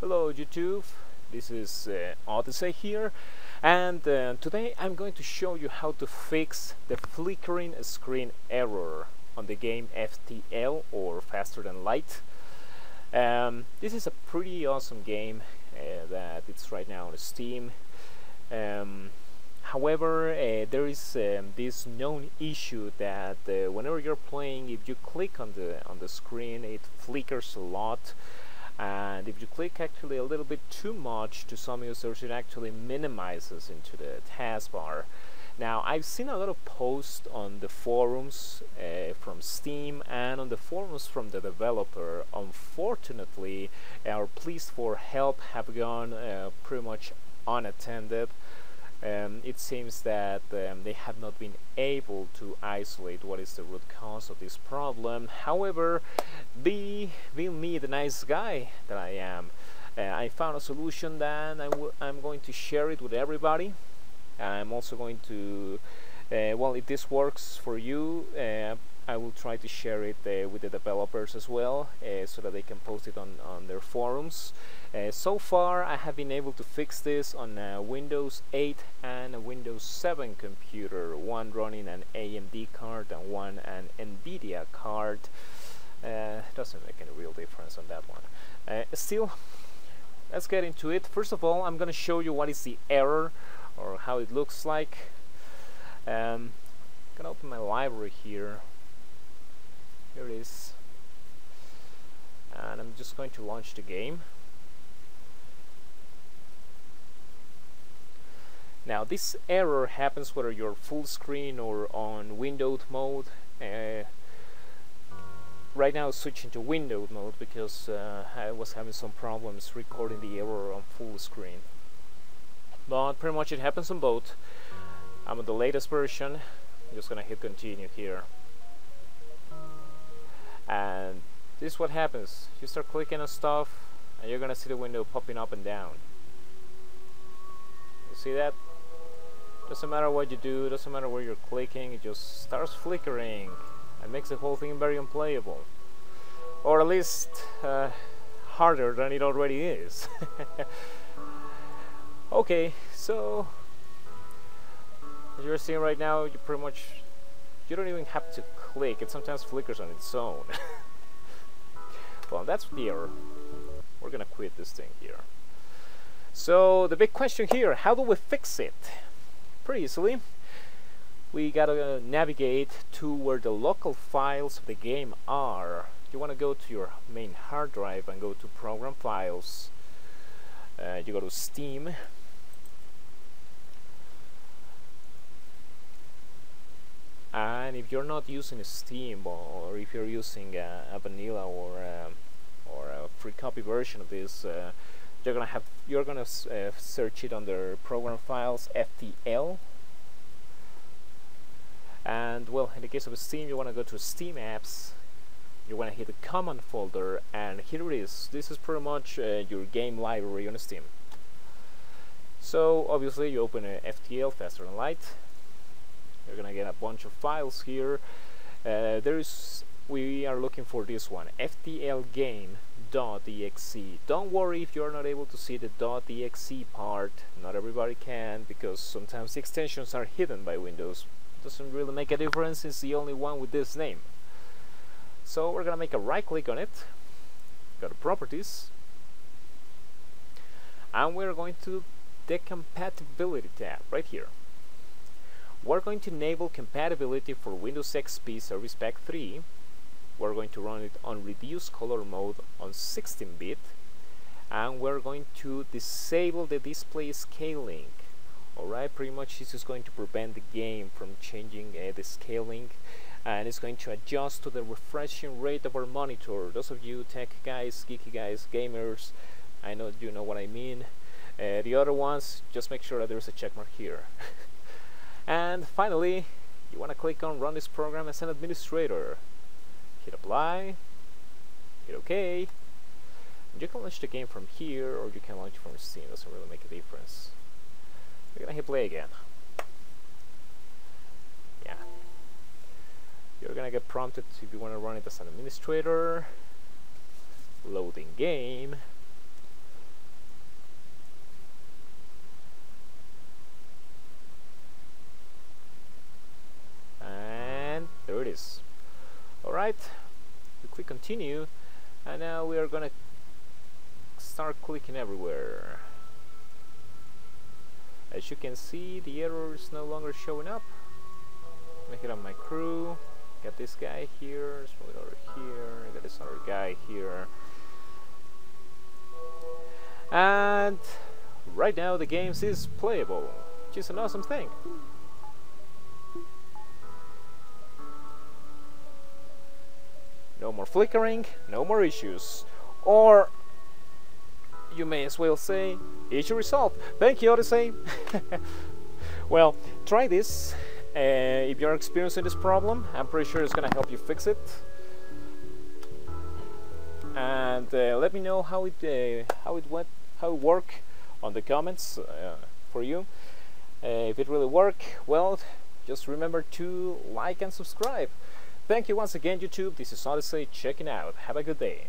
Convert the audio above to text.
Hello YouTube, this is uh, Odyssey here and uh, today I'm going to show you how to fix the flickering screen error on the game FTL or Faster Than Light. Um, this is a pretty awesome game uh, that it's right now on Steam. Um, however, uh, there is um, this known issue that uh, whenever you're playing, if you click on the on the screen, it flickers a lot and if you click actually a little bit too much to some users it actually minimizes into the taskbar. Now I've seen a lot of posts on the forums uh, from Steam and on the forums from the developer. Unfortunately our pleas for help have gone uh, pretty much unattended um, it seems that um, they have not been able to isolate what is the root cause of this problem. However, be, being me the nice guy that I am, uh, I found a solution that I'm going to share it with everybody. I'm also going to, uh, well, if this works for you, uh, I will try to share it uh, with the developers as well uh, so that they can post it on, on their forums. Uh, so far I have been able to fix this on a Windows 8 and a Windows 7 computer, one running an AMD card and one an NVIDIA card. Uh, doesn't make any real difference on that one. Uh, still, let's get into it. First of all, I'm going to show you what is the error or how it looks like. Um, I'm to open my library here here it is. And I'm just going to launch the game. Now this error happens whether you're full screen or on windowed mode. Uh, right now switching to windowed mode because uh, I was having some problems recording the error on full screen. But pretty much it happens on both. I'm on the latest version. I'm just gonna hit continue here and this is what happens. You start clicking on stuff and you're gonna see the window popping up and down. You see that? Doesn't matter what you do doesn't matter where you're clicking it just starts flickering and makes the whole thing very unplayable. Or at least uh, harder than it already is. Okay so as you're seeing right now you pretty much you don't even have to click, it sometimes flickers on its own. well, that's the error. We're gonna quit this thing here. So, the big question here, how do we fix it? Pretty easily. We gotta uh, navigate to where the local files of the game are. You wanna go to your main hard drive and go to Program Files. Uh, you go to Steam, and if you're not using Steam or if you're using a, a vanilla or a, um, or a free copy version of this uh, you're gonna have you're gonna uh, search it under program files FTL and well in the case of Steam you want to go to Steam apps. You want to hit the common folder and here it is. This is pretty much uh, your game library on Steam. So obviously you open a FTL faster than light get a bunch of files here. Uh, there's we are looking for this one ftl game.exe don't worry if you're not able to see the .exe part. Not everybody can because sometimes the extensions are hidden by Windows. Doesn't really make a difference it's the only one with this name. So we're gonna make a right click on it. Go to properties. And we're going to the compatibility tab right here we're going to enable compatibility for Windows XP Service Pack 3. We're going to run it on reduced color mode on 16-bit and we're going to disable the display scaling. Alright, pretty much this is going to prevent the game from changing uh, the scaling and it's going to adjust to the refreshing rate of our monitor. Those of you tech guys, geeky guys, gamers, I know you know what I mean. Uh, the other ones, just make sure that there's a checkmark here. And finally, you want to click on run this program as an administrator. Hit apply, hit OK. You can launch the game from here or you can launch from Steam, doesn't really make a difference. We're gonna hit play again. Yeah. You're gonna get prompted if you want to run it as an administrator. Loading game. Alright we click continue and now we are gonna start clicking everywhere. As you can see the error is no longer showing up. Make it on my crew got this guy here move it over here got this other guy here. And right now the game is playable which is an awesome thing more flickering no more issues. Or you may as well say issue resolved thank you Odyssey. Well try this. Uh, if you're experiencing this problem I'm pretty sure it's gonna help you fix it. And uh, let me know how it uh, how it went how it worked on the comments uh, for you. Uh, if it really worked well just remember to like and subscribe thank you once again YouTube. This is Odyssey checking out. Have a good day